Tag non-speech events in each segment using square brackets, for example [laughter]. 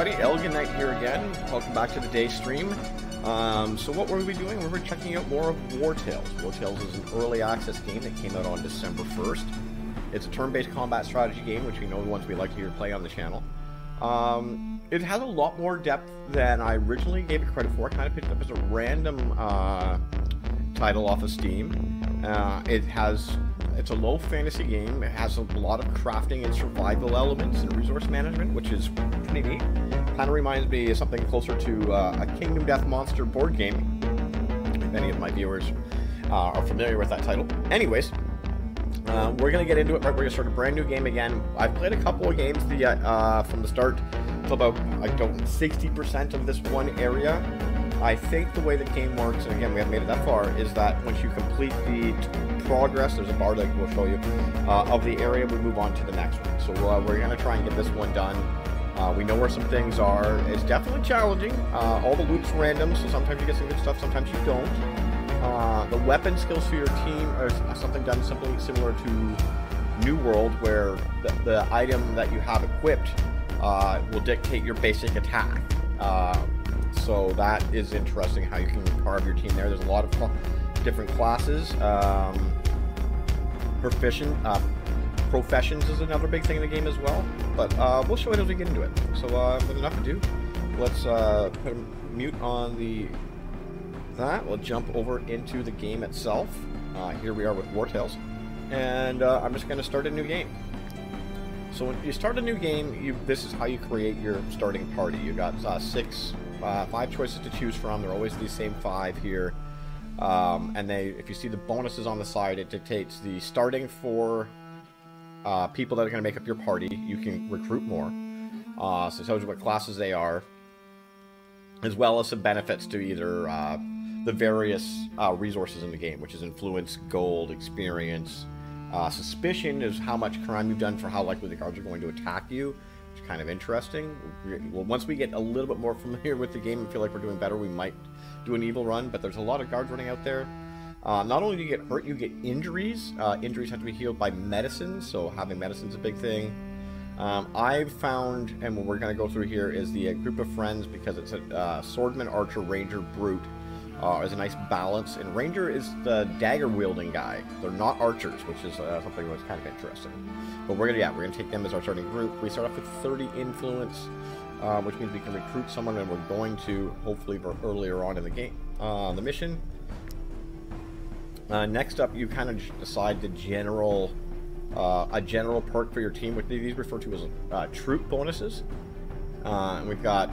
Everybody, Elgin Knight here again. Welcome back to the day stream. Um, so what were we doing? We were checking out more of WarTales. War Tales is an early access game that came out on December 1st. It's a turn-based combat strategy game, which we know the ones we like to hear play on the channel. Um, it has a lot more depth than I originally gave it credit for. I kind of picked it up as a random uh, title off of Steam. Uh, it has it's a low fantasy game. It has a lot of crafting and survival elements and resource management, which is pretty neat. Kind of reminds me of something closer to uh, a Kingdom Death Monster board game. If any of my viewers uh, are familiar with that title. Anyways, uh, we're gonna get into it. Right, we're gonna start a brand new game again. I've played a couple of games the, uh, from the start to about I don't 60% of this one area. I think the way the game works, and again, we haven't made it that far, is that once you complete the progress, there's a bar that we'll show you, uh, of the area, we move on to the next one. So uh, we're going to try and get this one done. Uh, we know where some things are. It's definitely challenging. Uh, all the loot's random, so sometimes you get some good stuff, sometimes you don't. Uh, the weapon skills for your team are something done simply similar to New World, where the, the item that you have equipped uh, will dictate your basic attack. So that is interesting how you can carve your team there. There's a lot of different classes. Um, proficient, uh, professions is another big thing in the game as well. But uh, we'll show it as we get into it. So uh, with enough ado, let's uh, put mute on the that. We'll jump over into the game itself. Uh, here we are with WarTales. And uh, I'm just going to start a new game. So when you start a new game, you, this is how you create your starting party. You got uh, six five choices to choose from. They're always these same five here. Um, and they, if you see the bonuses on the side, it dictates the starting for uh, people that are going to make up your party. You can recruit more. Uh, so it tells you what classes they are, as well as some benefits to either uh, the various uh, resources in the game, which is influence, gold, experience. Uh, suspicion is how much crime you've done for how likely the guards are going to attack you which is kind of interesting. Well, once we get a little bit more [laughs] familiar with the game and feel like we're doing better, we might do an evil run, but there's a lot of guards running out there. Uh, not only do you get hurt, you get injuries. Uh, injuries have to be healed by medicine, so having medicine is a big thing. Um, I've found, and what we're going to go through here is the uh, group of friends because it's a uh, swordman, archer, ranger, brute uh, is a nice balance. And Ranger is the dagger wielding guy. They're not archers, which is uh, something that's kind of interesting. But we're gonna yeah, we're gonna take them as our starting group. We start off with 30 influence, uh, which means we can recruit someone, and we're going to hopefully earlier on in the game. The mission. Uh, next up, you kind of decide the general, uh, a general perk for your team, which these refer to as troop bonuses. and we've got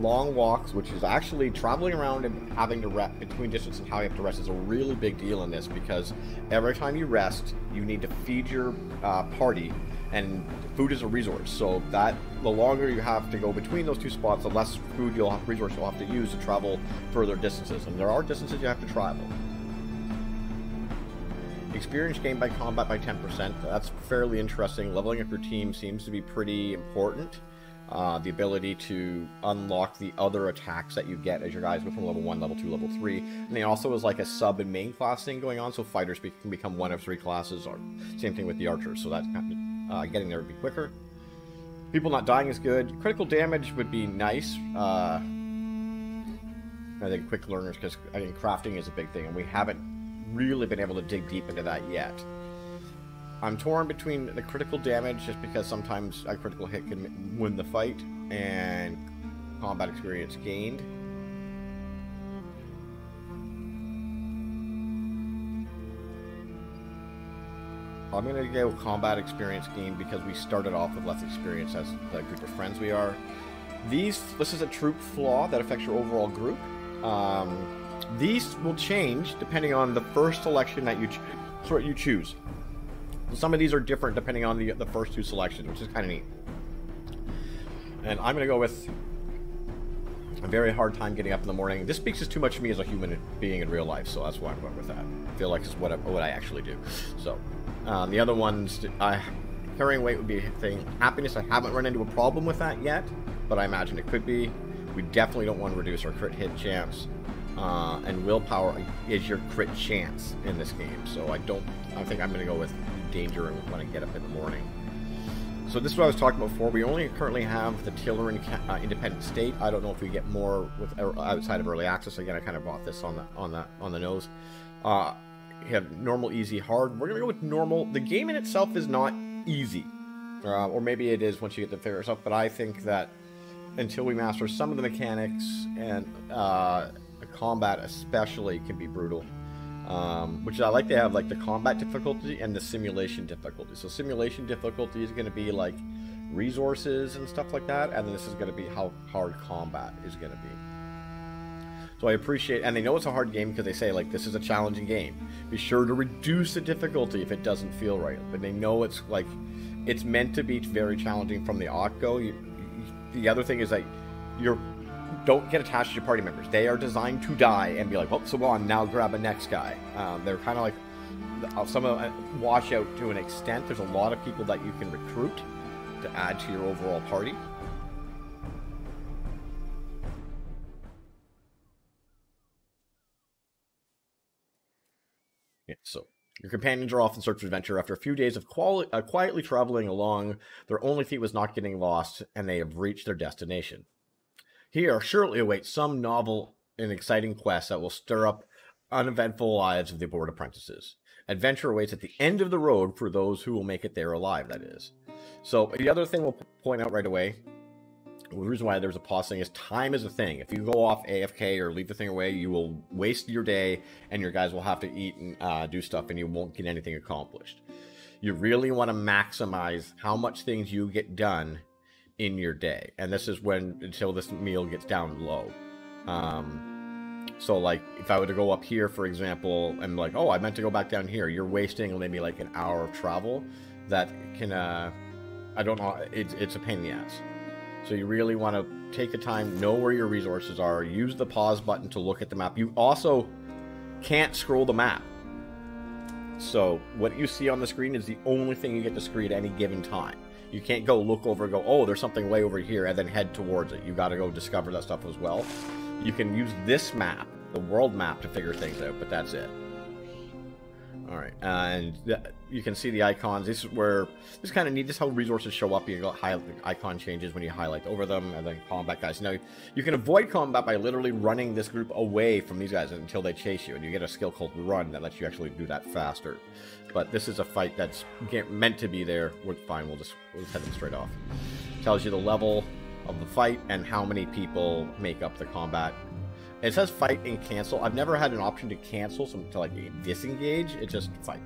long walks, which is actually traveling around and having to rest between distance and how you have to rest is a really big deal in this because every time you rest, you need to feed your uh, party, and food is a resource. So that the longer you have to go between those two spots, the less food you'll have, resource you'll have to use to travel further distances, and there are distances you have to travel. Experience gained by combat by 10%. That's fairly interesting. Leveling up your team seems to be pretty important uh, the ability to unlock the other attacks that you get as your guys go from level 1, level 2, level 3. And then also is like a sub and main class thing going on, so fighters be can become one of three classes, or same thing with the archers, so that's kind of, uh, getting there would be quicker. People not dying is good. Critical damage would be nice. Uh, I think quick learners, because I think crafting is a big thing, and we haven't really been able to dig deep into that yet. I'm torn between the critical damage, just because sometimes a critical hit can win the fight, and combat experience gained. I'm going to go combat experience gained because we started off with less experience as the group of friends we are. These, this is a troop flaw that affects your overall group. Um, these will change depending on the first selection that you, ch you choose. Some of these are different depending on the, the first two selections, which is kind of neat. And I'm going to go with a very hard time getting up in the morning. This speaks is too much for me as a human being in real life, so that's why I'm going with that. I feel like it's what I, what I actually do. So, um, the other ones, I, carrying weight would be a thing. Happiness, I haven't run into a problem with that yet, but I imagine it could be. We definitely don't want to reduce our crit hit chance. Uh, and willpower is your crit chance in this game, so I don't. I think I'm going to go with danger when I get up in the morning. so this is what I was talking about before. We only currently have the Tiltren uh, Independent State. I don't know if we get more with outside of early access. Again, I kind of bought this on the on the on the nose. Uh, have normal, easy, hard. We're gonna go with normal. The game in itself is not easy, uh, or maybe it is once you get to figure it out. But I think that until we master some of the mechanics and uh, combat, especially, can be brutal. Um, which I like to have like the combat difficulty and the simulation difficulty. So simulation difficulty is going to be like resources and stuff like that, and then this is going to be how hard combat is going to be. So I appreciate, and they know it's a hard game because they say like this is a challenging game. Be sure to reduce the difficulty if it doesn't feel right. But they know it's like it's meant to be very challenging from the off-go. You, the other thing is that you're don't get attached to your party members. They are designed to die and be like, well, so go on, now grab a next guy. Um, they're kind of like uh, some of uh, wash out to an extent. There's a lot of people that you can recruit to add to your overall party. Yeah, so your companions are off in search of adventure. After a few days of uh, quietly traveling along, their only feat was not getting lost, and they have reached their destination. Here surely awaits some novel and exciting quest that will stir up uneventful lives of the bored apprentices. Adventure awaits at the end of the road for those who will make it there alive, that is. So, the other thing we'll point out right away the reason why there's a pause thing is time is a thing. If you go off AFK or leave the thing away, you will waste your day, and your guys will have to eat and uh, do stuff, and you won't get anything accomplished. You really want to maximize how much things you get done in your day. And this is when until this meal gets down low. Um, so like if I were to go up here, for example, and like, oh, I meant to go back down here, you're wasting maybe like an hour of travel that can, uh, I don't know, it's, it's a pain in the ass. So you really want to take the time, know where your resources are, use the pause button to look at the map. You also can't scroll the map. So what you see on the screen is the only thing you get to screen at any given time. You can't go look over and go, oh, there's something way over here, and then head towards it. You got to go discover that stuff as well. You can use this map, the world map, to figure things out, but that's it. All right, and you can see the icons. This is where this is kind of neat. This is how resources show up. You got highlight icon changes when you highlight over them, and then combat guys. Now you can avoid combat by literally running this group away from these guys until they chase you, and you get a skill called Run that lets you actually do that faster. But this is a fight that's meant to be there. We're fine. We'll just we'll head them straight off. Tells you the level of the fight and how many people make up the combat. It says fight and cancel. I've never had an option to cancel, so to like disengage. It just fight.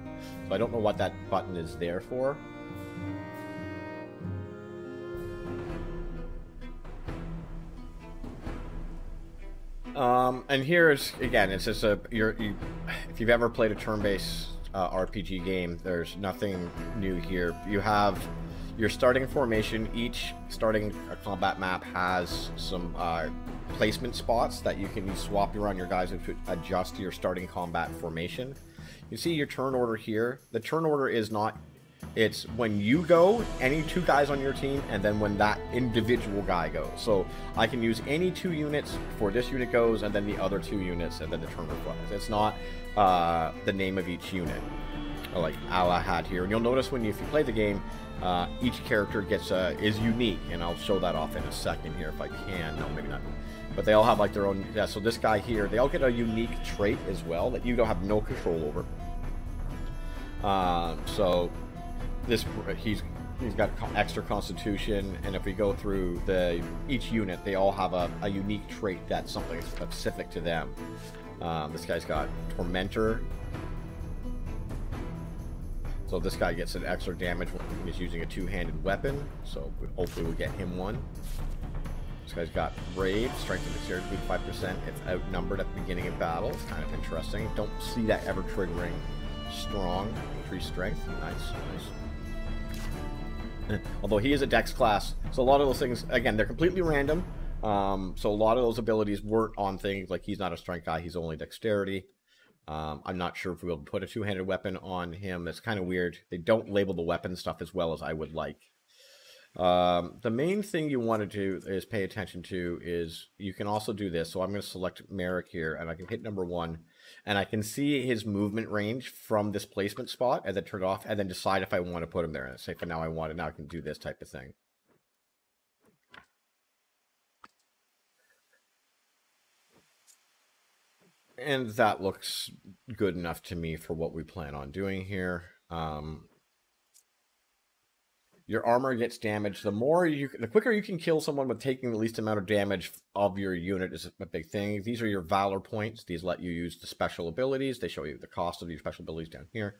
So I don't know what that button is there for. Um, and here's again, it's just a you're you, if you've ever played a turn-based uh, RPG game. There's nothing new here. You have your starting formation. Each starting a combat map has some uh, placement spots that you can swap around your guys to adjust your starting combat formation. You see your turn order here. The turn order is not it's when you go, any two guys on your team, and then when that individual guy goes. So I can use any two units before this unit goes, and then the other two units, and then the turn requires. It's not uh, the name of each unit, like Allah had here. And you'll notice when you, if you play the game, uh, each character gets uh, is unique, and I'll show that off in a second here if I can. No, maybe not. But they all have like their own. Yeah. So this guy here, they all get a unique trait as well that you don't have no control over. Uh, so this he's he's got extra constitution and if we go through the each unit they all have a, a unique trait that's something specific to them um, this guy's got tormentor so this guy gets an extra damage when he's using a two-handed weapon so hopefully we'll get him one this guy's got brave strength and dexterity 5% it's outnumbered at the beginning of battle it's kind of interesting don't see that ever triggering strong increased strength nice nice [laughs] Although he is a dex class, so a lot of those things, again, they're completely random. Um, so a lot of those abilities weren't on things like he's not a strength guy, he's only dexterity. Um, I'm not sure if we'll put a two-handed weapon on him. It's kind of weird. They don't label the weapon stuff as well as I would like. Um, the main thing you want to do is pay attention to is you can also do this. So I'm going to select Merrick here, and I can hit number one. and I can see his movement range from this placement spot, and then turn it off, and then decide if I want to put him there. And say for now I want it, now I can do this type of thing. And that looks good enough to me for what we plan on doing here. Um, your armor gets damaged. The more you, the quicker you can kill someone with taking the least amount of damage of your unit is a big thing. These are your valor points. These let you use the special abilities. They show you the cost of your special abilities down here.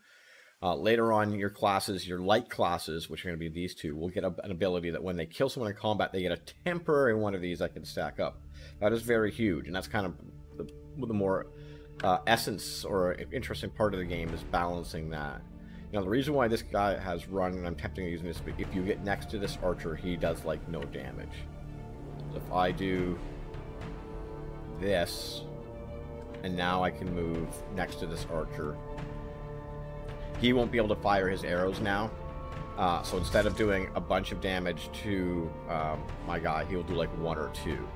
Uh, later on, your classes, your light classes, which are going to be these two, will get a, an ability that when they kill someone in combat, they get a temporary one of these that can stack up. That is very huge, and that's kind of the, the more uh, essence or interesting part of the game is balancing that. Now, the reason why this guy has run, and I'm tempting using this, but if you get next to this archer, he does, like, no damage. So if I do this, and now I can move next to this archer, he won't be able to fire his arrows now. Uh, so instead of doing a bunch of damage to um, my guy, he'll do like one or two,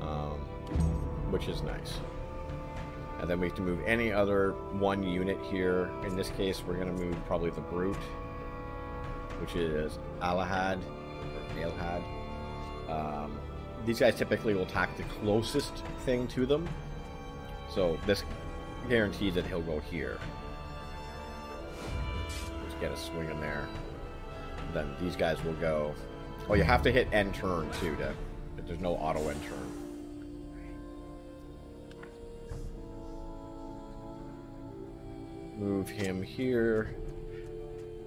um, which is nice. And then we can move any other one unit here. In this case, we're going to move probably the Brute, which is Alahad, or Alehad. Um, these guys typically will attack the closest thing to them. So this guarantees that he'll go here. Let's get a swing in there. Then these guys will go... Oh, you have to hit end turn, too, to... There's no auto end turn. Move him here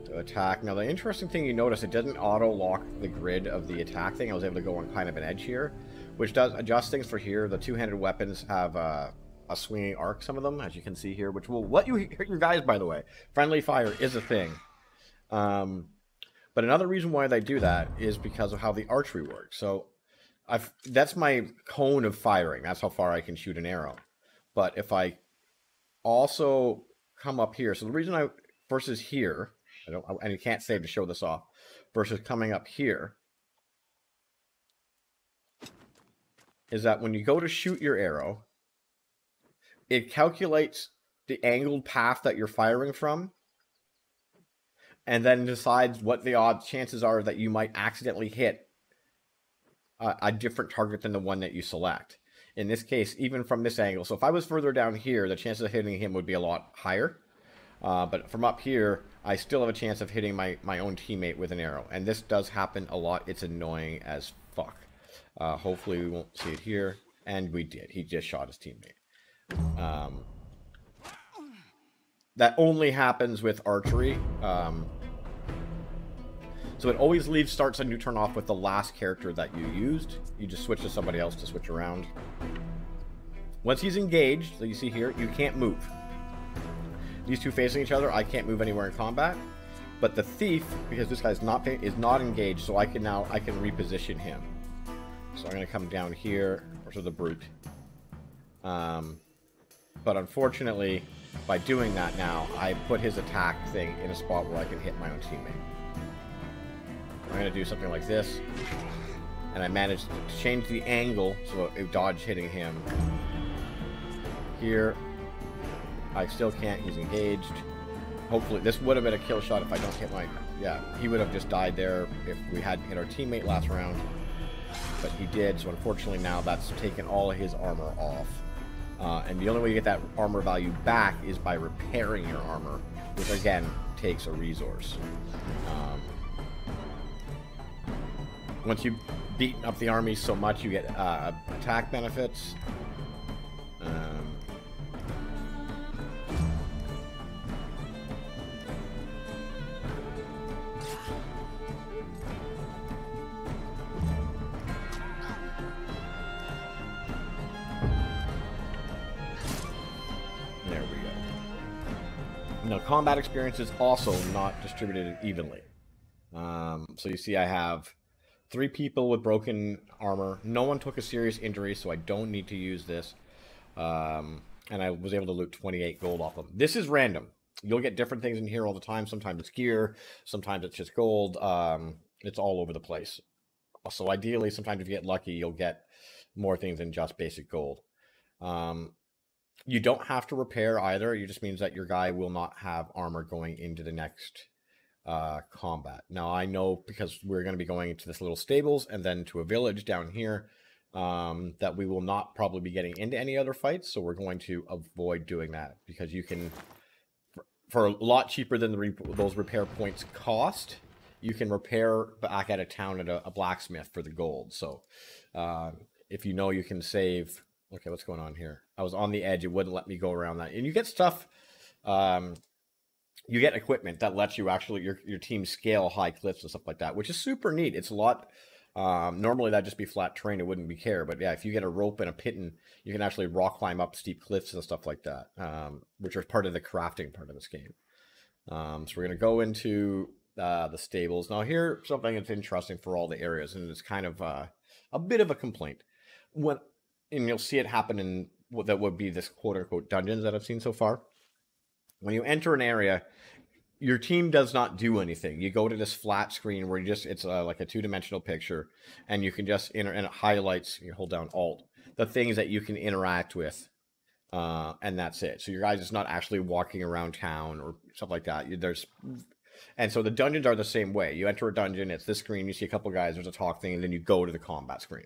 to attack. Now, the interesting thing you notice, it doesn't auto-lock the grid of the attack thing. I was able to go on kind of an edge here, which does adjust things for here. The two-handed weapons have uh, a swinging arc, some of them, as you can see here, which will let you hit your guys, by the way. Friendly fire is a thing. Um, but another reason why they do that is because of how the archery works. So I've, that's my cone of firing. That's how far I can shoot an arrow. But if I also come up here. So the reason I versus here, I don't, and you can't save to show this off, versus coming up here, is that when you go to shoot your arrow, it calculates the angled path that you're firing from, and then decides what the odd chances are that you might accidentally hit a, a different target than the one that you select in this case, even from this angle. So if I was further down here, the chances of hitting him would be a lot higher. Uh, but from up here, I still have a chance of hitting my, my own teammate with an arrow. And this does happen a lot. It's annoying as fuck. Uh, hopefully we won't see it here. And we did. He just shot his teammate. Um, that only happens with archery. Um, so it always leaves starts a new turn off with the last character that you used. You just switch to somebody else to switch around. Once he's engaged, so you see here, you can't move. These two facing each other, I can't move anywhere in combat. But the thief, because this guy's not is not engaged, so I can now I can reposition him. So I'm gonna come down here, or to the brute. Um, but unfortunately, by doing that now, I put his attack thing in a spot where I can hit my own teammate. I'm going to do something like this. And I managed to change the angle so it dodge hitting him. Here, I still can't. He's engaged. Hopefully, this would have been a kill shot if I don't hit my... Yeah, he would have just died there if we hadn't hit our teammate last round. But he did, so unfortunately now that's taken all of his armor off. Uh, and the only way you get that armor value back is by repairing your armor, which again takes a resource. Um, once you beat up the army so much, you get uh, attack benefits. Um, there we go. Now, combat experience is also not distributed evenly. Um, so you see I have Three people with broken armor. No one took a serious injury, so I don't need to use this. Um, and I was able to loot 28 gold off them. This is random. You'll get different things in here all the time. Sometimes it's gear. Sometimes it's just gold. Um, it's all over the place. So ideally, sometimes if you get lucky, you'll get more things than just basic gold. Um, you don't have to repair either. It just means that your guy will not have armor going into the next uh, combat. Now I know because we're going to be going into this little stables and then to a village down here um, that we will not probably be getting into any other fights. So we're going to avoid doing that because you can, for, for a lot cheaper than the re those repair points cost, you can repair back at a town at a, a blacksmith for the gold. So uh, if you know you can save, okay, what's going on here? I was on the edge; it wouldn't let me go around that, and you get stuff. Um, you get equipment that lets you actually your your team scale high cliffs and stuff like that, which is super neat. It's a lot um, normally that'd just be flat terrain; it wouldn't be care. But yeah, if you get a rope and a piton, you can actually rock climb up steep cliffs and stuff like that, um, which are part of the crafting part of this game. Um, so we're gonna go into uh, the stables now. Here, something that's interesting for all the areas, and it's kind of uh, a bit of a complaint. When and you'll see it happen in what that would be this quote unquote dungeons that I've seen so far. When you enter an area, your team does not do anything. You go to this flat screen where you just it's uh, like a two dimensional picture, and you can just enter and it highlights. You hold down Alt the things that you can interact with, uh, and that's it. So your guys is not actually walking around town or stuff like that. There's and so the dungeons are the same way. You enter a dungeon, it's this screen. You see a couple guys. There's a talk thing, and then you go to the combat screen.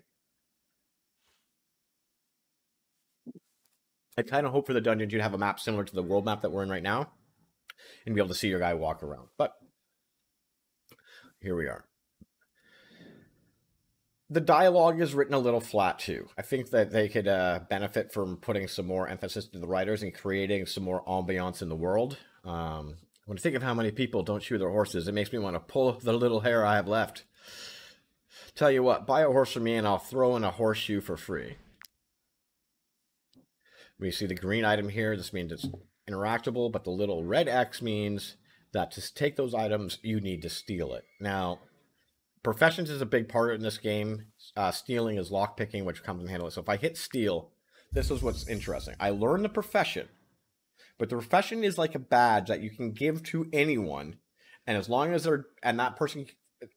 I kind of hope for the dungeons you'd have a map similar to the world map that we're in right now and be able to see your guy walk around. But here we are. The dialogue is written a little flat too. I think that they could uh, benefit from putting some more emphasis to the writers and creating some more ambiance in the world. Um, when I think of how many people don't shoe their horses, it makes me want to pull the little hair I have left. Tell you what, buy a horse from me and I'll throw in a horseshoe for free. We see the green item here. This means it's interactable, but the little red X means that to take those items, you need to steal it. Now, professions is a big part in this game. Uh, stealing is lockpicking, which comes in handy. So if I hit steal, this is what's interesting. I learn the profession, but the profession is like a badge that you can give to anyone, and as long as they're and that person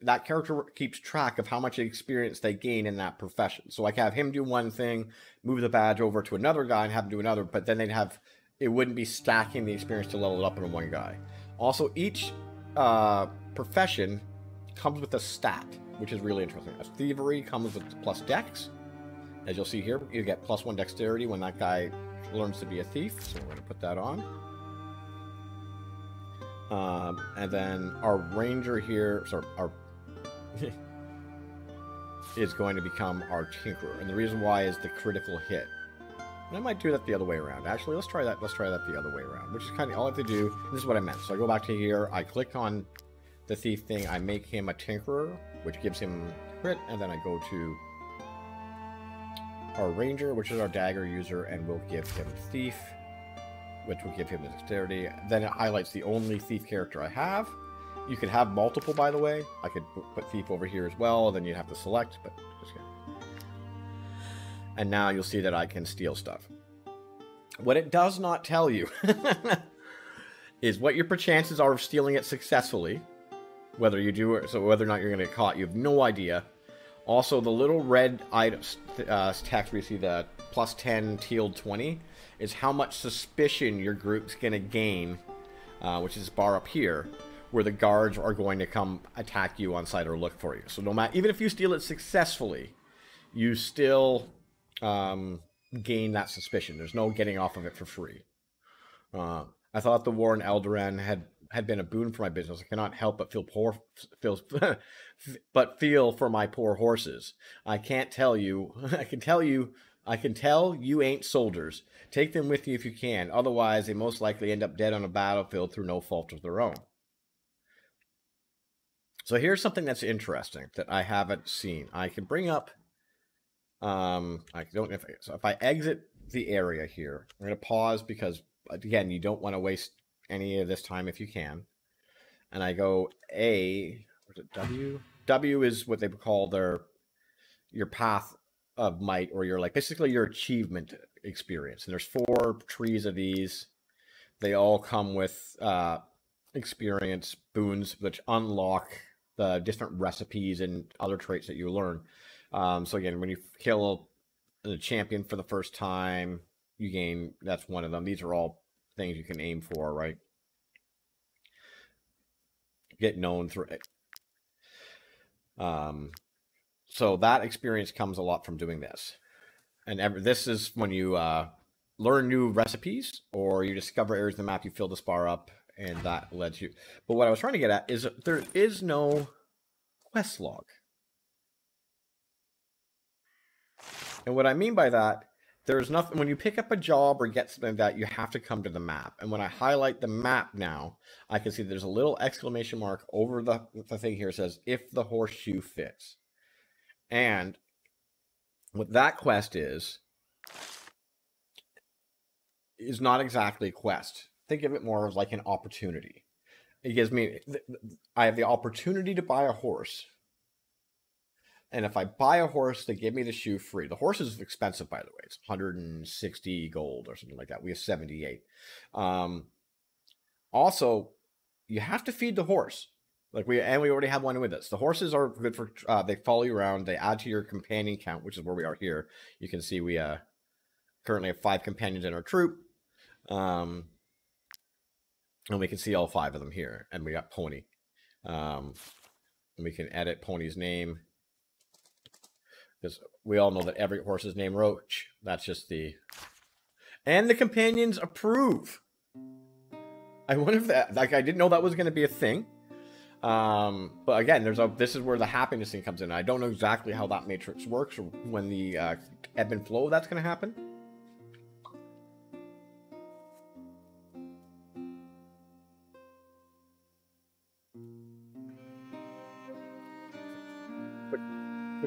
that character keeps track of how much experience they gain in that profession. So I can have him do one thing, move the badge over to another guy, and have him do another. But then they'd have it wouldn't be stacking the experience to level it up in one guy. Also, each uh, profession comes with a stat, which is really interesting. Thievery comes with plus dex. As you'll see here, you get plus one dexterity when that guy learns to be a thief. So we're going to put that on. Um, and then our ranger here, sorry, our [laughs] is going to become our tinkerer. And the reason why is the critical hit. And I might do that the other way around. Actually, let's try that. Let's try that the other way around, which is kind of all I have to do. This is what I meant. So I go back to here. I click on the thief thing. I make him a tinkerer, which gives him crit, and then I go to our ranger, which is our dagger user, and we'll give him thief, which will give him the dexterity. Then it highlights the only thief character I have. You could have multiple, by the way. I could put thief over here as well. Then you'd have to select, but just kidding and now you'll see that I can steal stuff. What it does not tell you [laughs] is what your chances are of stealing it successfully, whether you do it, so whether or not you're going to get caught, you have no idea. Also, the little red items uh, text where you see the plus 10 teal 20 is how much suspicion your group's going to gain, uh, which is bar up here, where the guards are going to come attack you on site or look for you. So no matter, even if you steal it successfully, you still um, gain that suspicion. There's no getting off of it for free. Uh, I thought the war in Edoran had had been a boon for my business. I cannot help but feel poor, feel, [laughs] but feel for my poor horses. I can't tell you. [laughs] I can tell you. I can tell you ain't soldiers. Take them with you if you can. Otherwise, they most likely end up dead on a battlefield through no fault of their own. So here's something that's interesting that I haven't seen. I can bring up um, I don't if so if I exit the area here, I'm gonna pause because again, you don't want to waste any of this time if you can. And I go A, was it W? W is what they call their your path of might or your like basically your achievement experience. And there's four trees of these. They all come with uh, experience boons which unlock the different recipes and other traits that you learn. Um, so again, when you kill a champion for the first time, you gain. That's one of them. These are all things you can aim for, right? Get known through it. Um, so that experience comes a lot from doing this, and ever, this is when you uh, learn new recipes or you discover areas of the map. You fill the bar up, and that lets you. But what I was trying to get at is there is no quest log. And what I mean by that, there's nothing when you pick up a job or get something like that, you have to come to the map. And when I highlight the map now, I can see there's a little exclamation mark over the, the thing here says if the horseshoe fits. And what that quest is is not exactly a quest. Think of it more as like an opportunity. It gives me I have the opportunity to buy a horse and if I buy a horse, they give me the shoe free. The horse is expensive, by the way. It's 160 gold or something like that. We have 78. Um, also, you have to feed the horse. Like we and we already have one with us. The horses are good for. Uh, they follow you around. They add to your companion count, which is where we are here. You can see we uh, currently have five companions in our troop. Um, and we can see all five of them here. And we got Pony. Um, we can edit Pony's name because we all know that every horse is named Roach. That's just the. And the companions approve. I wonder if that, like, I didn't know that was going to be a thing. Um, but again, there's a. This is where the happiness thing comes in. I don't know exactly how that matrix works or when the uh, ebb and flow that's going to happen.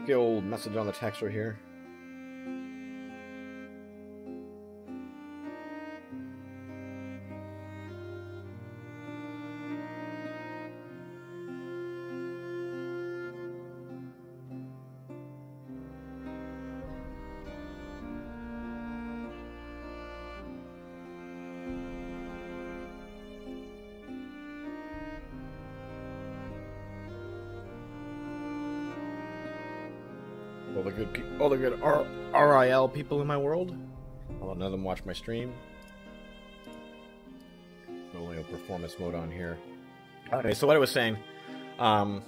the old message on the text right here. Good R RIL people in my world. I'll let none of them watch my stream. Only a performance mode on here. Okay, so what I was saying, um,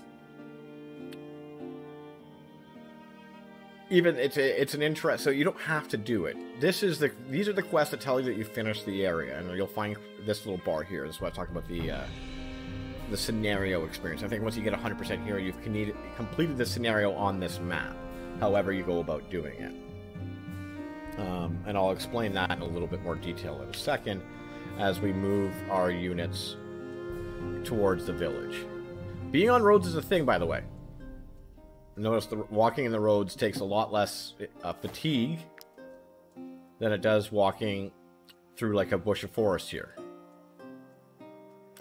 even it's a, it's an interest. So you don't have to do it. This is the these are the quests that tell you that you finished the area, and you'll find this little bar here. This is what I talk about the. Uh, the scenario experience. I think once you get 100% here, you've completed the scenario on this map however you go about doing it. Um, and I'll explain that in a little bit more detail in a second as we move our units towards the village. Being on roads is a thing, by the way. Notice the walking in the roads takes a lot less uh, fatigue than it does walking through like a bush of forest here.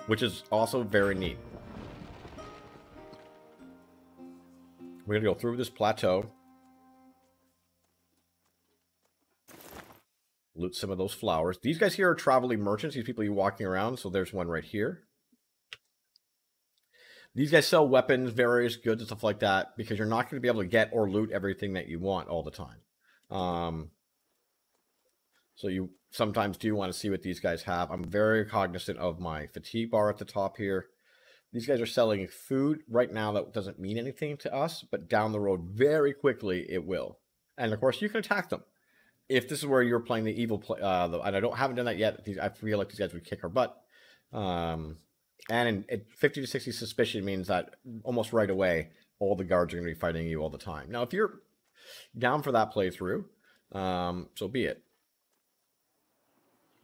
Which is also very neat. We're going to go through this plateau. Loot some of those flowers. These guys here are traveling merchants. These people you walking around. So there's one right here. These guys sell weapons, various goods, and stuff like that because you're not going to be able to get or loot everything that you want all the time. Um, so you sometimes do want to see what these guys have. I'm very cognizant of my fatigue bar at the top here. These guys are selling food right now that doesn't mean anything to us, but down the road, very quickly, it will. And of course, you can attack them if this is where you're playing the evil play, uh, the, and I don't haven't done that yet. These, I feel like these guys would kick our butt. Um, and in, 50 to 60 suspicion means that almost right away, all the guards are going to be fighting you all the time. Now, if you're down for that playthrough, um, so be it.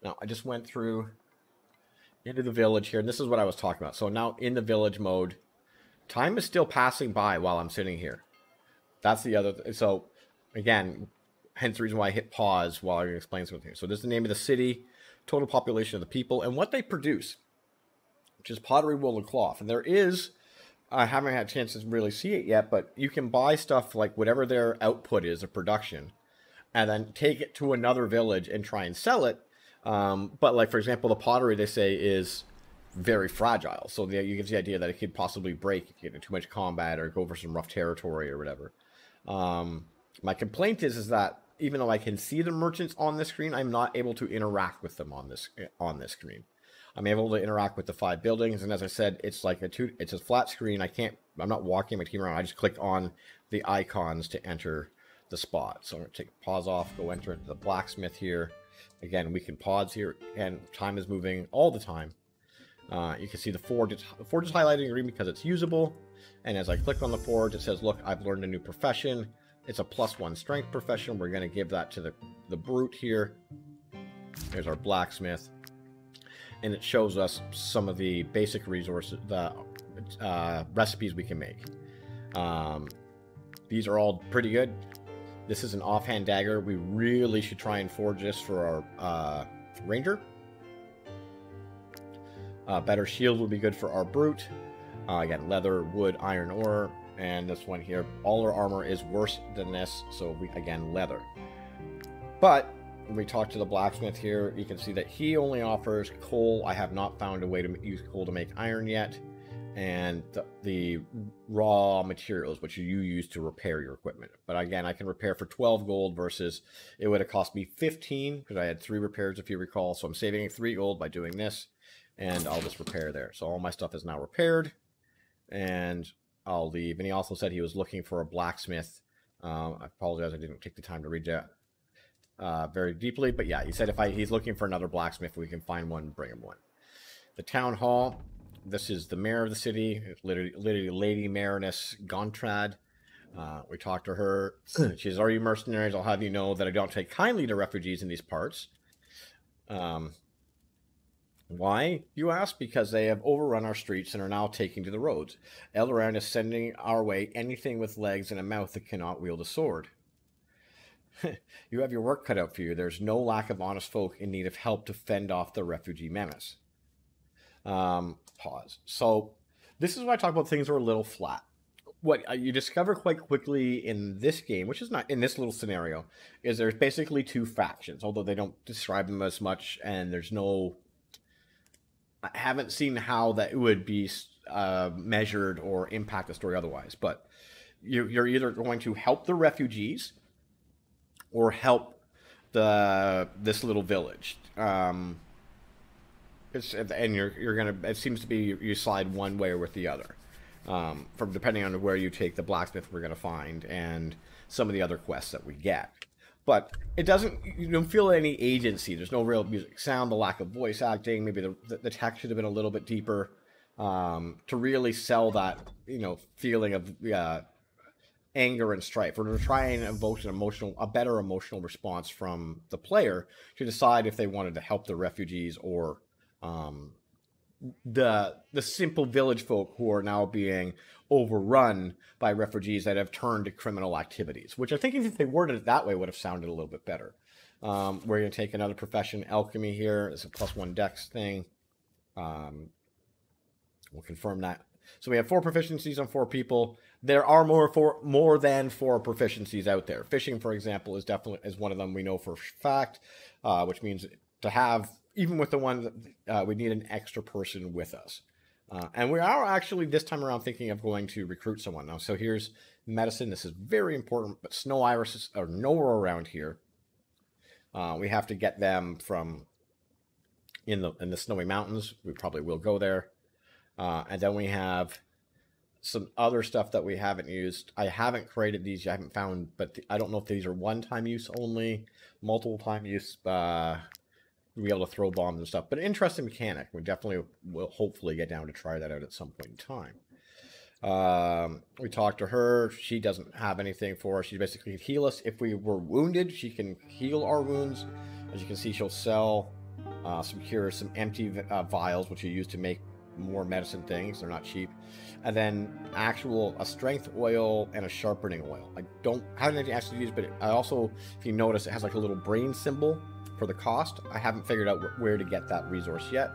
Now, I just went through into the village here, and this is what I was talking about. So now in the village mode, time is still passing by while I'm sitting here. That's the other. Th- so again, hence the reason why I hit pause while I explain something. Here. So this is the name of the city, total population of the people, and what they produce, which is pottery, wool, and cloth. And there is, I haven't had a chance to really see it yet, but you can buy stuff like whatever their output is of production, and then take it to another village and try and sell it. Um, but like for example, the pottery they say is very fragile, so the, you get the idea that it could possibly break, if you get into too much combat, or go over some rough territory or whatever. Um, my complaint is is that even though I can see the merchants on the screen, I'm not able to interact with them on this on this screen. I'm able to interact with the five buildings, and as I said, it's like a two. It's a flat screen. I can't. I'm not walking my team around. I just click on the icons to enter the spot. So I'm gonna take pause off, go enter the blacksmith here. Again, we can pause here, and time is moving all the time. Uh, you can see the forge. Forge is highlighted in green because it's usable. And as I click on the forge, it says, "Look, I've learned a new profession." It's a plus one strength profession. We're going to give that to the the brute here. There's our blacksmith and it shows us some of the basic resources, the uh, recipes we can make. Um, these are all pretty good. This is an offhand dagger. We really should try and forge this for our uh, ranger. Uh, better shield would be good for our brute. Uh, again, leather, wood, iron ore, and this one here. All our armor is worse than this, so we again leather. But when we talk to the blacksmith here, you can see that he only offers coal. I have not found a way to use coal to make iron yet. And the, the raw materials, which you use to repair your equipment. But again, I can repair for 12 gold versus it would have cost me 15 because I had three repairs, if you recall. So I'm saving three gold by doing this. And I'll just repair there. So all my stuff is now repaired. And I'll leave. And he also said he was looking for a blacksmith. Uh, I apologize, I didn't take the time to read that uh, very deeply. But yeah, he said if I he's looking for another blacksmith, we can find one, bring him one. The town hall. This is the mayor of the city, literally, literally Lady Marinus Gontrad. Uh, we talked to her. [clears throat] she says, "Are you mercenaries? I'll have you know that I don't take kindly to refugees in these parts." Um, why, you ask? Because they have overrun our streets and are now taking to the roads. Edoran is sending our way anything with legs and a mouth that cannot wield a sword. [laughs] you have your work cut out for you. There's no lack of honest folk in need of help to fend off the refugee menace. Um, pause. So, this is why I talk about things are a little flat. What uh, you discover quite quickly in this game, which is not in this little scenario, is there's basically two factions, although they don't describe them as much, and there's no. I haven't seen how that would be uh, measured or impact the story otherwise, but you're either going to help the refugees or help the this little village. Um, it's and you're you're gonna. It seems to be you slide one way or with the other, um, from depending on where you take the blacksmith we're gonna find and some of the other quests that we get. But it doesn't. You don't feel any agency. There's no real music sound. The lack of voice acting. Maybe the the, text should have been a little bit deeper um, to really sell that you know feeling of uh, anger and strife, or to try and evoke an emotional, a better emotional response from the player to decide if they wanted to help the refugees or um, the the simple village folk who are now being overrun by refugees that have turned to criminal activities. Which I think if they worded it that way would have sounded a little bit better. Um, we're going to take another profession, alchemy here. It's a plus one dex thing. Um, we'll confirm that. So we have four proficiencies on four people there are more for more than four proficiencies out there. Fishing, for example, is definitely is one of them we know for fact, uh, which means to have even with the one uh, we need an extra person with us. Uh, and we are actually this time around thinking of going to recruit someone now. So here's medicine. This is very important, but snow irises are nowhere around here. Uh, we have to get them from in the in the snowy mountains. We probably will go there, uh, and then we have some other stuff that we haven't used. I haven't created these. I haven't found, but I don't know if these are one-time use only, multiple-time use. Uh, be able to throw bombs and stuff. But interesting mechanic. We definitely will hopefully get down to try that out at some point in time. Um, we talked to her. She doesn't have anything for us. She basically can heal us if we were wounded. She can heal our wounds. As you can see, she'll sell uh, some cures, some empty uh, vials, which you use to make more medicine things. They're not cheap. And then actual a strength oil and a sharpening oil. I don't have anything actually use, but I also, if you notice, it has like a little brain symbol for the cost. I haven't figured out where to get that resource yet.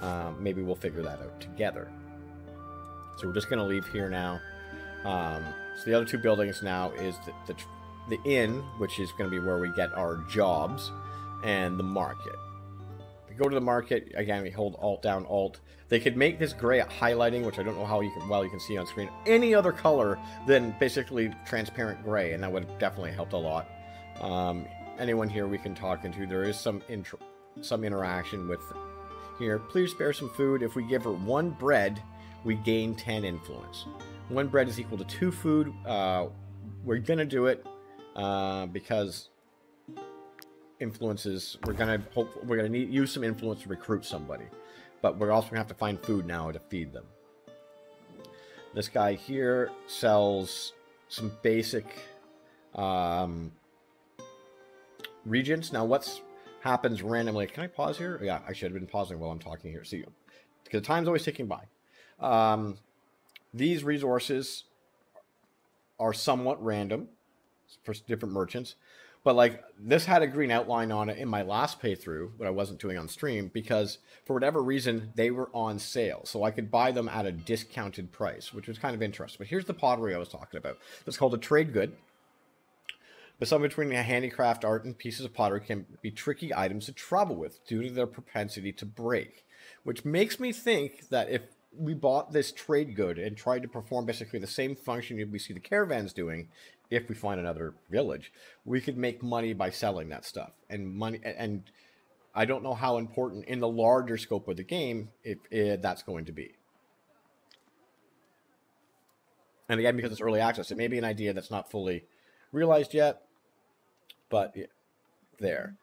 Um, maybe we'll figure that out together. So we're just going to leave here now. Um, so the other two buildings now is the, the, the inn, which is going to be where we get our jobs, and the market go to the market again. We hold Alt down, Alt. They could make this gray highlighting, which I don't know how you can well you can see on screen, any other color than basically transparent gray, and that would have definitely helped a lot. Um, anyone here we can talk into. There is some intro, some interaction with here. Please spare some food. If we give her one bread, we gain 10 influence. One bread is equal to two food. Uh, we're gonna do it uh, because influences. We're gonna hope we're gonna need use some influence to recruit somebody, but we're also gonna have to find food now to feed them. This guy here sells some basic um, regions. Now, what's happens randomly? Can I pause here? Yeah, I should have been pausing while I'm talking here. See, because time's always ticking by. Um, these resources are somewhat random for different merchants. But like this had a green outline on it in my last playthrough, but I wasn't doing on stream because for whatever reason they were on sale, so I could buy them at a discounted price, which was kind of interesting. But here's the pottery I was talking about. It's called a trade good. But some between handicraft art and pieces of pottery can be tricky items to travel with due to their propensity to break, which makes me think that if we bought this trade good and tried to perform basically the same function we see the caravans doing if we find another village we could make money by selling that stuff. And money and i don't know how important in the larger scope of the game if, if that's going to be. And again because it's early access it may be an idea that's not fully realized yet but there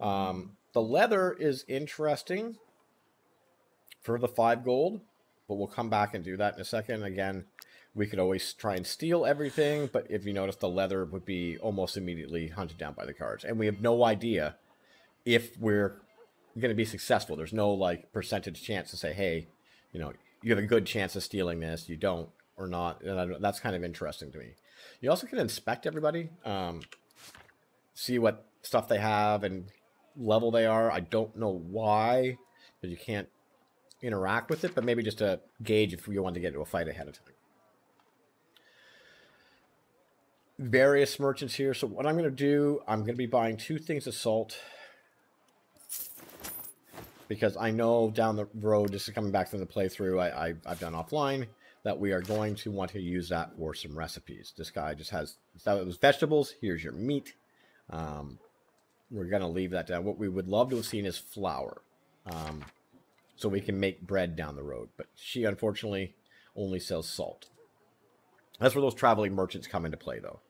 um, the leather is interesting for the five gold but we'll come back and do that in a second. Again, we could always try and steal everything, but if you notice, the leather would be almost immediately hunted down by the cards. And we have no idea if we're going to be successful. There's no, like, percentage chance to say, hey, you know, you have a good chance of stealing this, you don't, or not. And that's kind of interesting to me. You also can inspect everybody, um, see what stuff they have and level they are. I don't know why, because you can't interact with it, but maybe just to gauge if we want to get into a fight ahead of time. Various merchants here. So what I'm going to do, I'm going to be buying two things of salt because I know down the road, this is coming back from the playthrough I, I, have done offline, that we are going to want to use that for some recipes. This guy just has, that was vegetables, here's your meat. Um, we're going to leave that down. What we would love to have seen is flour. Um, so we can make bread down the road. But she unfortunately only sells salt. That's where those traveling merchants come into play, though.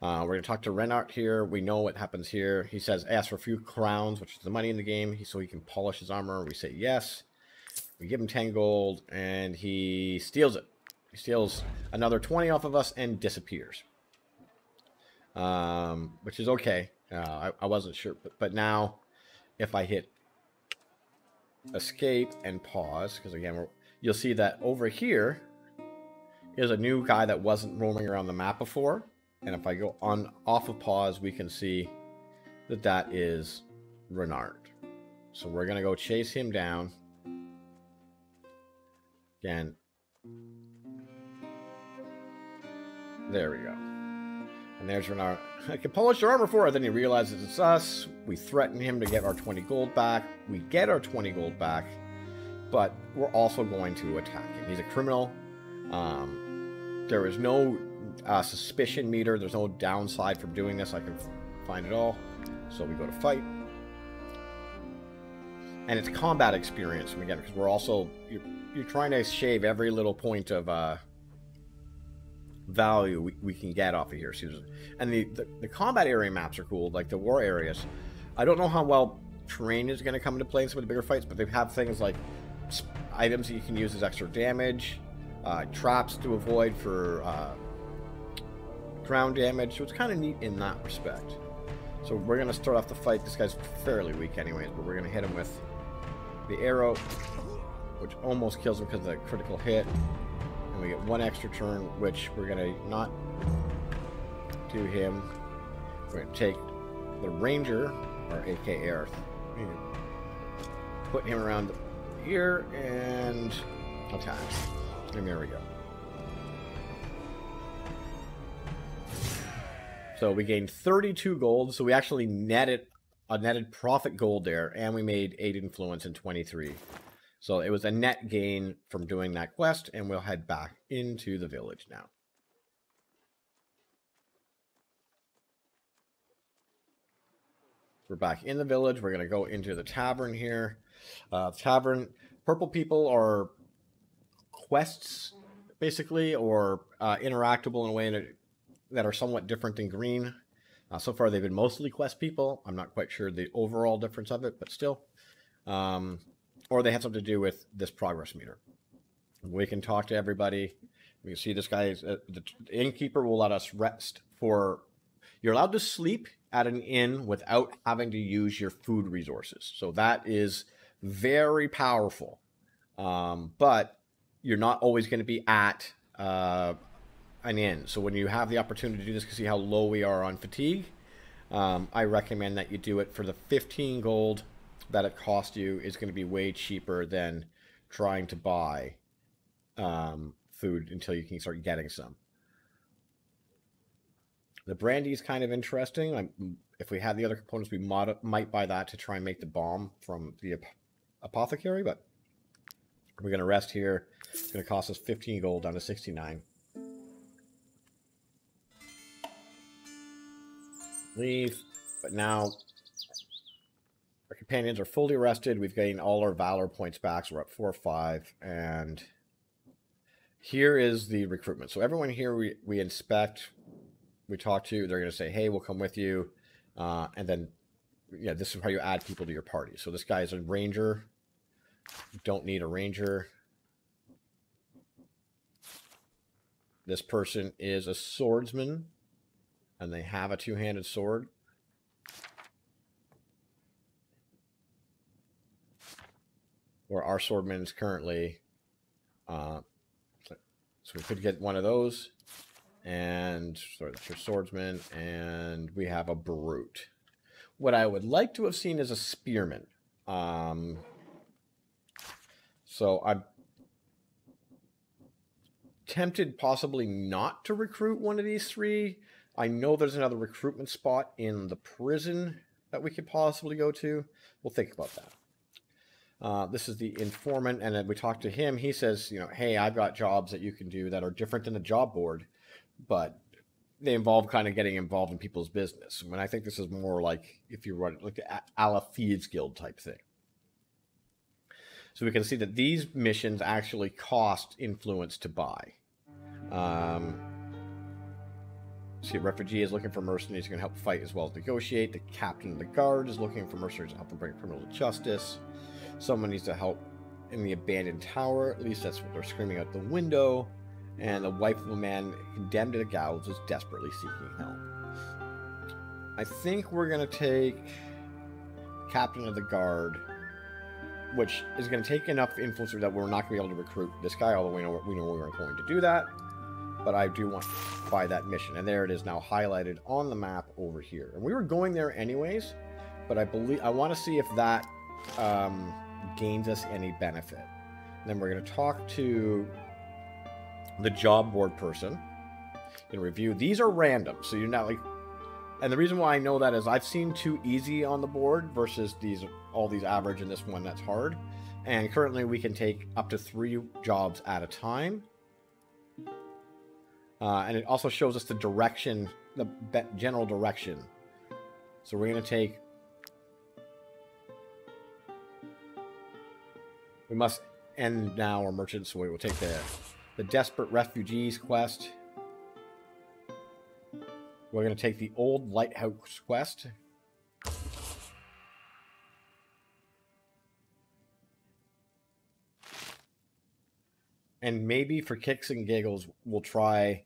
Uh, we're going to talk to Renart here. We know what happens here. He says, ask for a few crowns, which is the money in the game, so he can polish his armor. We say yes. We give him 10 gold, and he steals it. He steals another 20 off of us and disappears. Um, which is okay. Uh, I, I wasn't sure. But, but now, if I hit escape and pause because again you'll see that over here is a new guy that wasn't roaming around the map before and if I go on off of pause we can see that that is Renard so we're gonna go chase him down again there we go and there's Renard. I [laughs] can polish your armor for it. Then he realizes it's us. We threaten him to get our 20 gold back. We get our 20 gold back, but we're also going to attack him. He's a criminal. Um, there is no uh, suspicion meter. There's no downside from doing this. I can find it all. So we go to fight. And it's combat experience, again, because we're also... You're, you're trying to shave every little point of... Uh, value we, we can get off of here. And the, the, the combat area maps are cool, like the war areas. I don't know how well terrain is going to come into play in some of the bigger fights, but they have things like items that you can use as extra damage, uh, traps to avoid for uh, ground damage. So it's kind of neat in that respect. So we're going to start off the fight. This guy's fairly weak anyways, but we're going to hit him with the arrow, which almost kills him because of the critical hit. We get one extra turn, which we're going to not do him. We're going to take the Ranger, or aka put him around here and attack. And there we go. So we gained 32 gold, so we actually netted a netted profit gold there, and we made 8 influence and 23. So it was a net gain from doing that quest, and we'll head back into the village now. We're back in the village. We're going to go into the tavern here. Uh, tavern, purple people are quests, basically, or uh, interactable in a way that, that are somewhat different than green. Uh, so far, they've been mostly quest people. I'm not quite sure the overall difference of it, but still. Um, or they had something to do with this progress meter. We can talk to everybody. We can see this guy. Uh, the innkeeper will let us rest for. You're allowed to sleep at an inn without having to use your food resources. So that is very powerful. Um, but you're not always going to be at uh, an inn. So when you have the opportunity to do this, to see how low we are on fatigue, um, I recommend that you do it for the 15 gold that it cost you is going to be way cheaper than trying to buy um, food until you can start getting some. The brandy is kind of interesting. I'm, if we had the other components, we mod, might buy that to try and make the bomb from the ap apothecary, but we're going to rest here. It's going to cost us 15 gold down to 69. Leave. But now companions are fully rested. We've gained all our valor points back, so we're at 4 or 5. And here is the recruitment. So everyone here we, we inspect, we talk to, they're going to say, hey, we'll come with you. Uh, and then, yeah, this is how you add people to your party. So this guy is a ranger. Don't need a ranger. This person is a swordsman, and they have a two-handed sword. Where our swordman is currently, uh, so we could get one of those and sorry, that's your swordsman, and we have a brute. What I would like to have seen is a spearman. Um, so I'm tempted possibly not to recruit one of these three. I know there's another recruitment spot in the prison that we could possibly go to. We'll think about that. Uh, this is the informant, and then we talked to him. He says, you know, hey, I've got jobs that you can do that are different than the job board but they involve kind of getting involved in people's business. I mean, I think this is more like if you run like a la Thieves Guild type thing. So we can see that these missions actually cost influence to buy. Um, see, a refugee is looking for mercenaries who can help fight as well as negotiate. The captain of the guard is looking for mercenaries to help them bring a criminal to justice. Someone needs to help in the abandoned tower. At least that's what they're screaming out the window and the wife of a man condemned to the gallows is desperately seeking help. I think we're going to take Captain of the Guard, which is going to take enough influence that we're not going to be able to recruit this guy, although we know, we know we're going to do that. But I do want to buy that mission, and there it is now highlighted on the map over here. And we were going there anyways, but I believe I want to see if that um, gains us any benefit. And then we're going to talk to the job board person and review. These are random, so you're not like. And the reason why I know that is I've seen two easy on the board versus these all these average and this one that's hard. And currently we can take up to three jobs at a time. Uh, and it also shows us the direction, the general direction. So we're going to take... We must end now our merchants, so we will take the the Desperate Refugees quest. We're going to take the Old Lighthouse quest. And maybe for kicks and giggles, we'll try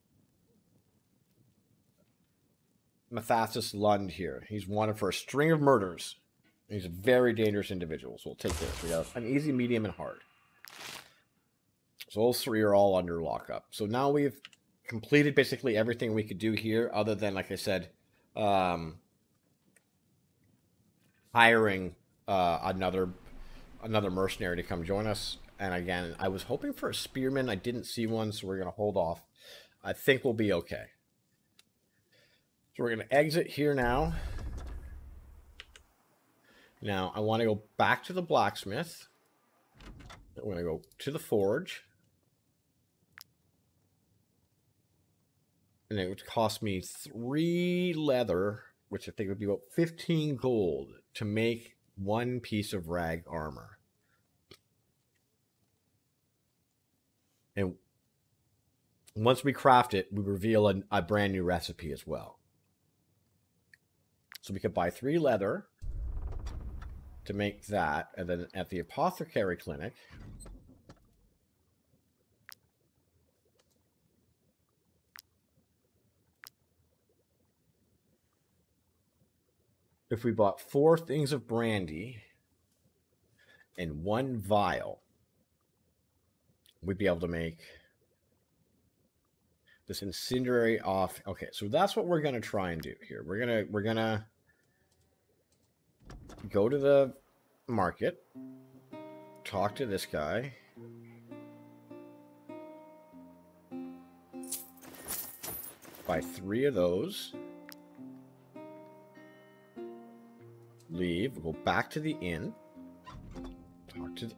Mathasis Lund here. He's wanted for a string of murders. He's a very dangerous individual, so we'll take this. We have an easy, medium, and hard. So those three are all under lockup. So now we've completed basically everything we could do here, other than, like I said, um, hiring uh, another another mercenary to come join us. And again, I was hoping for a spearman. I didn't see one, so we're going to hold off. I think we'll be okay. So we're going to exit here now. Now, I want to go back to the blacksmith. I'm going to go to the forge. and it would cost me three leather which I think would be about 15 gold to make one piece of rag armor. And once we craft it, we reveal a, a brand new recipe as well. So we could buy three leather to make that, and then at the apothecary clinic, if we bought four things of brandy and one vial, we'd be able to make this incendiary off. Okay, so that's what we're gonna try and do here. We're gonna we're gonna go to the market, talk to this guy. Buy three of those. leave. Go back to the inn. Talk to the...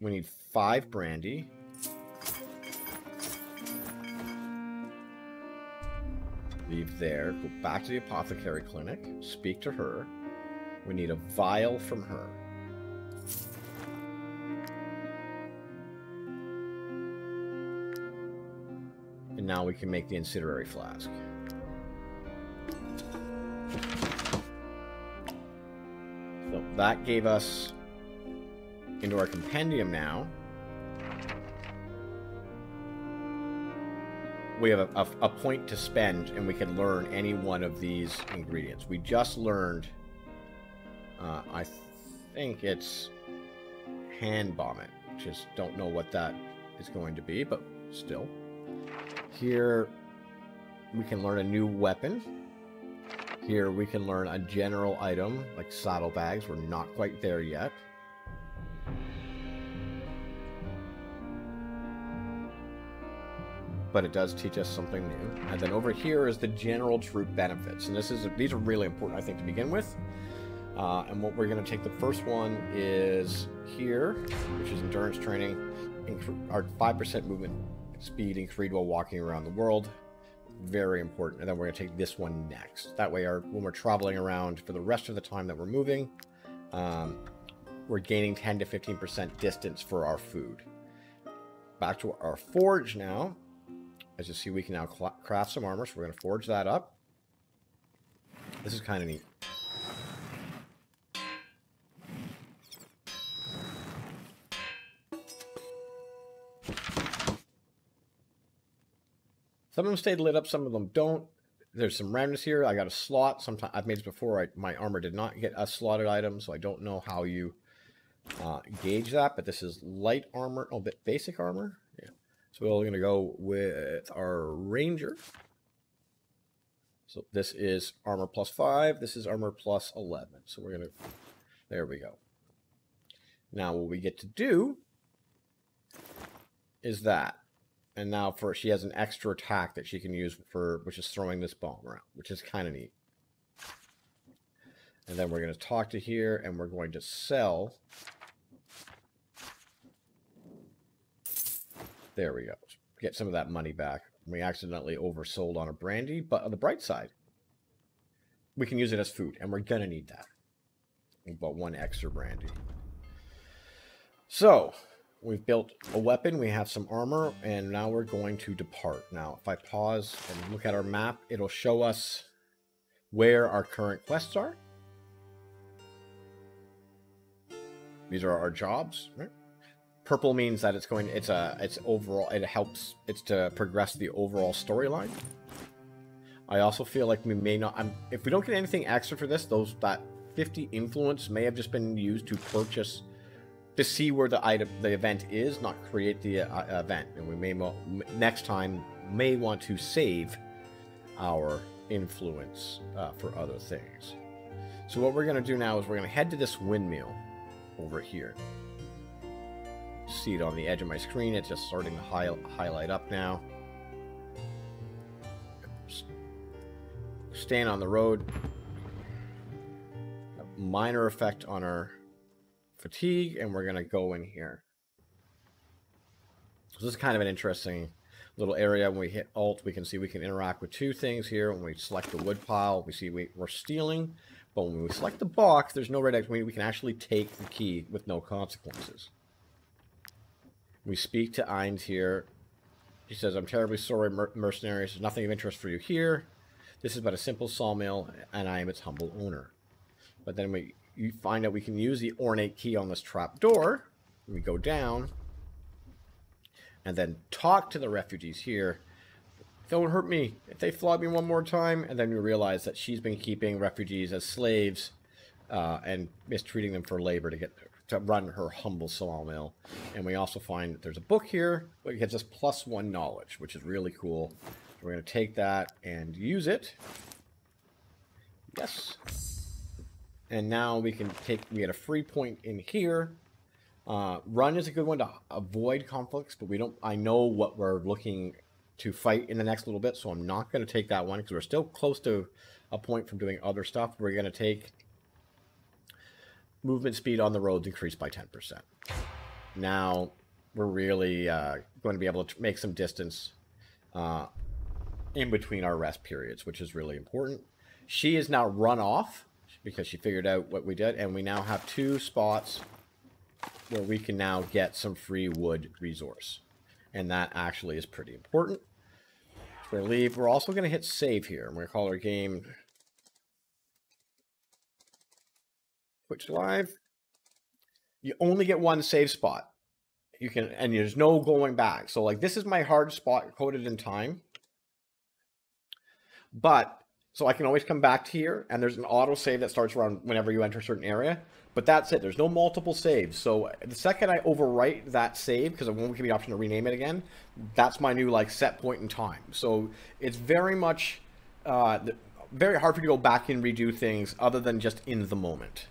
We need five brandy. Leave there. Go back to the apothecary clinic. Speak to her. We need a vial from her. And now we can make the incendiary flask. So that gave us into our compendium now. We have a, a, a, point to spend, and we can learn any one of these ingredients. We just learned, uh, I think it's hand vomit. Just don't know what that is going to be, but still. Here, we can learn a new weapon. Here we can learn a general item, like saddlebags. We're not quite there yet. But it does teach us something new. And then over here is the general troop benefits. And this is these are really important, I think, to begin with. Uh, and what we're going to take the first one is here, which is endurance training. Our 5% movement speed increased while walking around the world very important. And then we're going to take this one next. That way, our when we're traveling around for the rest of the time that we're moving, um, we're gaining 10 to 15% distance for our food. Back to our forge now. As you see, we can now craft some armor, so we're going to forge that up. This is kind of neat. Some of them stay lit up, some of them don't. There's some randomness here. I got a slot. Sometimes I've made this before. I, my armor did not get a slotted item, so I don't know how you uh, gauge that. But this is light armor, oh, bit basic armor. So we're going to go with our ranger. So this is armor plus five. This is armor plus 11. So we're going to, there we go. Now what we get to do is that and now for she has an extra attack that she can use for which is throwing this bomb around, which is kind of neat. And then we're going to talk to here, and we're going to sell. There we go. Get some of that money back. We accidentally oversold on a brandy, but on the bright side, we can use it as food, and we're going to need that. We bought one extra brandy. So, We've built a weapon, we have some armor, and now we're going to depart. Now, if I pause and look at our map, it'll show us where our current quests are. These are our jobs, right? Purple means that it's going, it's a, it's overall, it helps, it's to progress the overall storyline. I also feel like we may not, I'm, if we don't get anything extra for this, those, that 50 influence may have just been used to purchase to see where the item, the event is, not create the uh, event. And we may next time may want to save our influence uh, for other things. So what we're going to do now is we're going to head to this windmill over here. See it on the edge of my screen. It's just starting to hi highlight up now. Staying on the road. A minor effect on our fatigue, and we're going to go in here. So this is kind of an interesting little area. When we hit Alt, we can see we can interact with two things here. When we select the wood pile, we see we, we're stealing. But when we select the box, there's no red X. We can actually take the key with no consequences. We speak to Ainz here. He says, I'm terribly sorry, mer mercenaries. There's nothing of interest for you here. This is but a simple sawmill, and I am its humble owner. But then we you find out we can use the ornate key on this trap door. We go down, and then talk to the refugees here. Don't hurt me. If they flog me one more time, and then we realize that she's been keeping refugees as slaves uh, and mistreating them for labor to get to run her humble sawmill. And we also find that there's a book here that gives us plus one knowledge, which is really cool. We're going to take that and use it. Yes. And now we can take, we get a free point in here. Uh, run is a good one to avoid conflicts, but we don't, I know what we're looking to fight in the next little bit, so I'm not going to take that one because we're still close to a point from doing other stuff. We're going to take movement speed on the roads increased by 10%. Now, we're really uh, going to be able to make some distance uh, in between our rest periods, which is really important. She is now run off because she figured out what we did, and we now have two spots where we can now get some free wood resource. And that actually is pretty important. We're leave. We're also going to hit save here. I'm going to call our game Twitch Live. You only get one save spot. You can, and there's no going back. So like this is my hard spot coded in time. But so I can always come back to here, and there's an auto save that starts around whenever you enter a certain area. But that's it. There's no multiple saves. So the second I overwrite that save, because it won't give me the option to rename it again, that's my new like set point in time. So it's very much uh, very hard for you to go back and redo things other than just in the moment.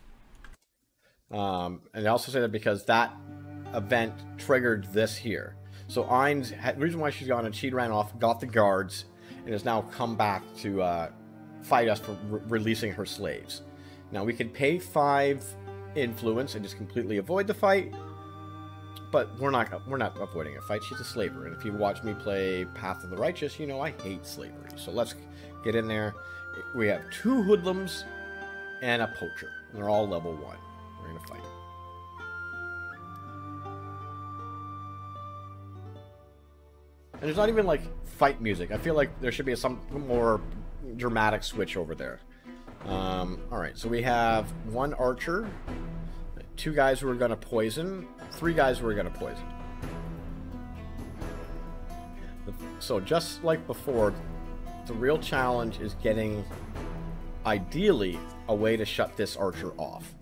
Um, and I also say that because that event triggered this here. So the reason why she's gone and she ran off, got the guards, and has now come back to uh, fight us for re releasing her slaves. Now we can pay five influence and just completely avoid the fight, but we're not we're not avoiding a fight. She's a slaver, and if you watch me play Wrath of the Righteous, you know I hate slavery. So let's get in there. We have two hoodlums and a poacher. They're all level one. We're gonna fight. And there's not even like fight music. I feel like there should be some more dramatic switch over there. Um, Alright, so we have one archer, two guys who are going to poison, three guys who are going to poison. So just like before, the real challenge is getting, ideally, a way to shut this archer off.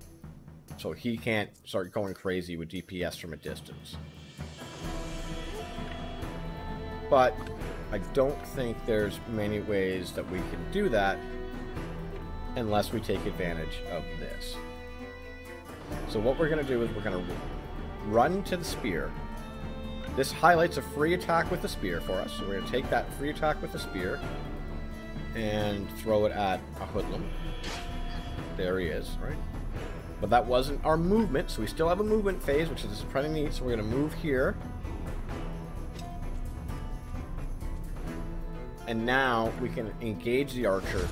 So he can't start going crazy with DPS from a distance. But I don't think there's many ways that we can do that unless we take advantage of this. So what we're going to do is we're going to run to the spear. This highlights a free attack with the spear for us. So we're going to take that free attack with the spear and throw it at a hoodlum. There he is, right? But that wasn't our movement, so we still have a movement phase, which is pretty neat. So we're going to move here. And now we can engage the archer.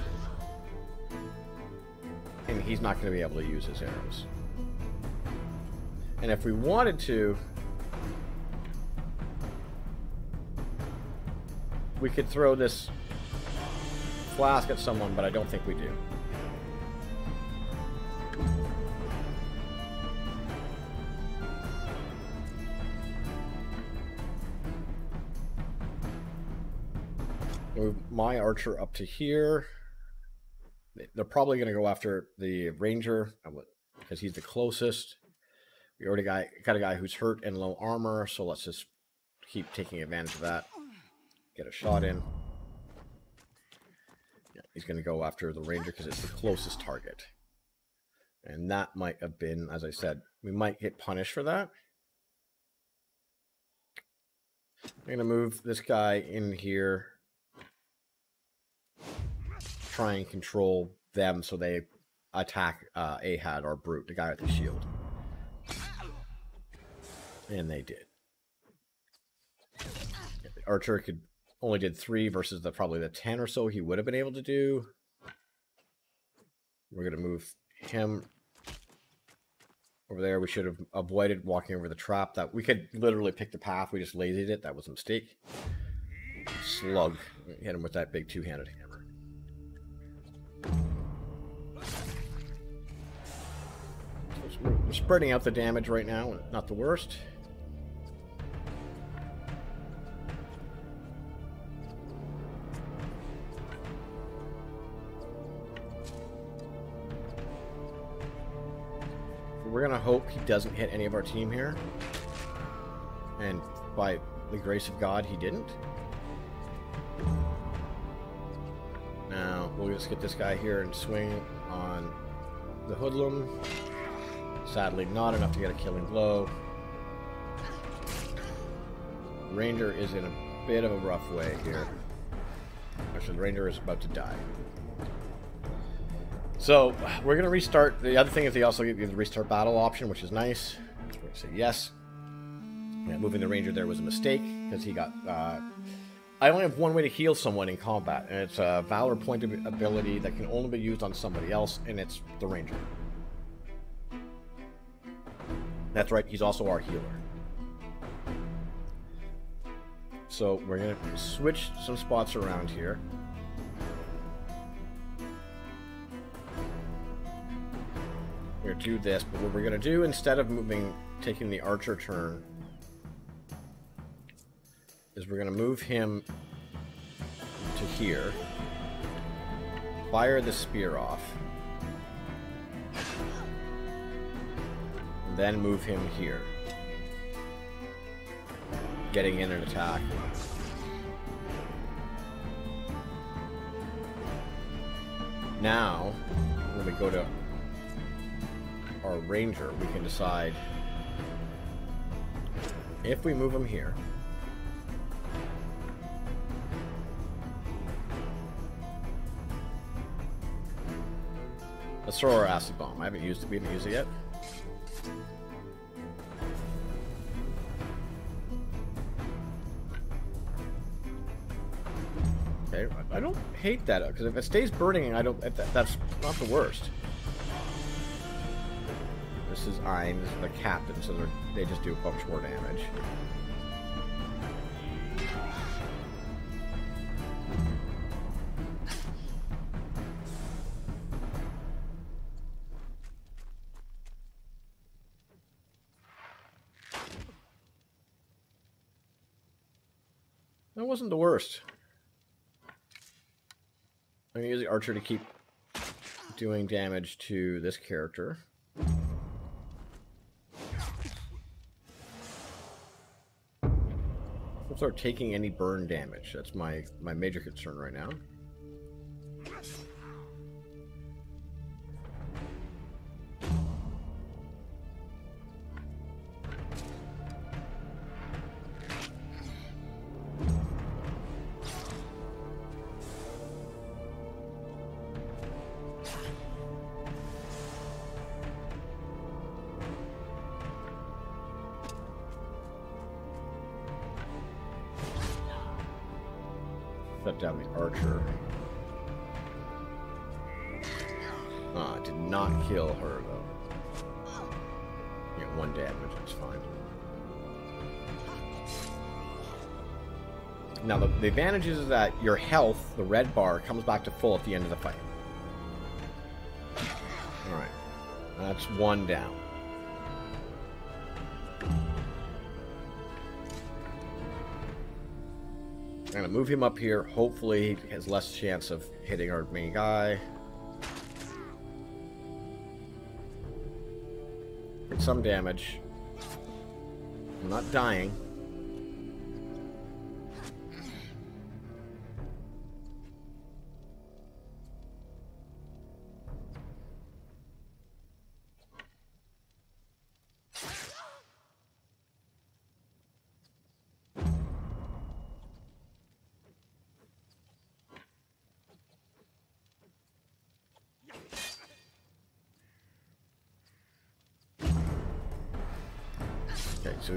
And he's not going to be able to use his arrows. And if we wanted to, we could throw this flask at someone, but I don't think we do. My archer up to here. They're probably going to go after the ranger because he's the closest. We already got, got a guy who's hurt and low armor, so let's just keep taking advantage of that. Get a shot in. Yeah, he's going to go after the ranger because it's the closest target. And that might have been, as I said, we might get punished for that. I'm going to move this guy in here try and control them so they attack uh, Ahad or Brute, the guy with the shield. And they did. Archer could only did three versus the probably the ten or so he would have been able to do. We're gonna move him over there. We should have avoided walking over the trap. That we could literally pick the path. We just lazied it. That was a mistake. Slug. Hit him with that big two-handed spreading out the damage right now. Not the worst. we're gonna hope he doesn't hit any of our team here. And by the grace of God, he didn't. Now, we'll just get this guy here and swing on the hoodlum. Sadly, not enough to get a killing blow. Ranger is in a bit of a rough way here. Actually, the Ranger is about to die. So we're gonna restart. The other thing is they also give you the restart battle option, which is nice. We're gonna say yes. Yeah, moving the ranger there was a mistake because he got. Uh, I only have one way to heal someone in combat, and it's a valor point ability that can only be used on somebody else, and it's the ranger. That's right. He's also our healer. So we're gonna switch some spots around here. We're gonna do this, but what we're gonna do instead of moving, taking the archer turn, is we're gonna move him to here, fire the spear off, then move him here, getting in an attack. Now, when we go to our ranger, we can decide if we move him here. Let's throw our acid bomb. I haven't used it. We haven't used it yet. Hate that because if it stays burning, I don't. That's not the worst. This is is the captain, so they just do a bunch more damage. That wasn't the worst. I'm to use the archer to keep doing damage to this character. Don't start taking any burn damage. That's my, my major concern right now. Shut down the archer. Ah, did not kill her, though. Get one damage, that's fine. Now, the, the advantage is that your health, the red bar, comes back to full at the end of the fight. Alright. That's one down. I'm gonna move him up here. Hopefully, he has less chance of hitting our main guy. Get some damage. I'm not dying.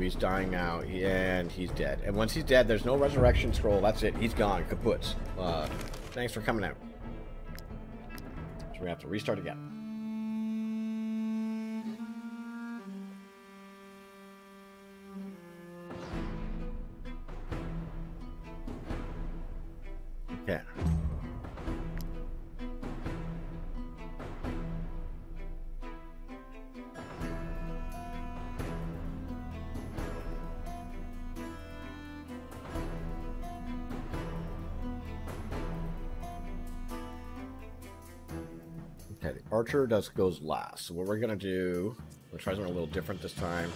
He's dying now, and he's dead. And once he's dead, there's no resurrection scroll. That's it. He's gone. Kaput. Uh, thanks for coming out. So we have to restart again. Okay. Archer does goes last. So what we're gonna do, we'll try something a little different this time.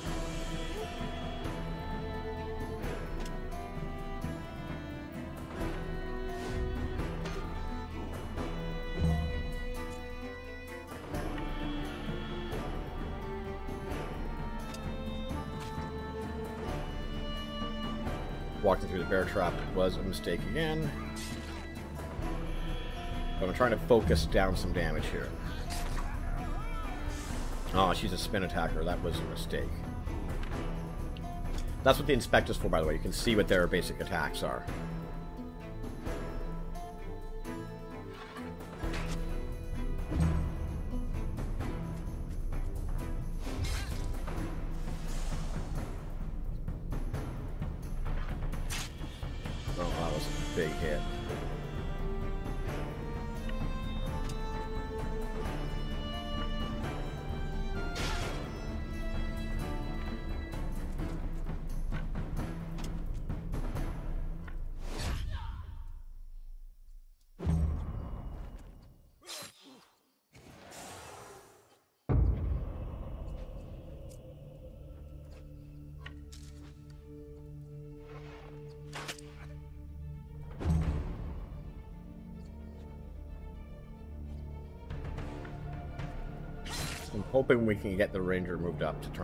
Walking through the bear trap was a mistake again. But I'm trying to focus down some damage here. Oh, she's a spin attacker. That was a mistake. That's what the inspector's for, by the way. You can see what their basic attacks are. Hoping we can get the ranger moved up to try